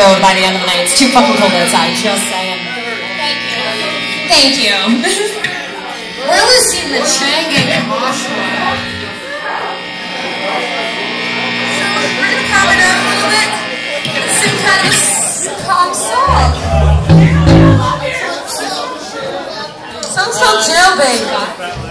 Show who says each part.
Speaker 1: though by the end of the night. It's too fucking cold outside. Just saying. Thank you.
Speaker 2: Thank you. We're in the Changing Oshawa. So we're gonna calm it down a little bit. Sing kind of a calm song. Sounds song, jailbait.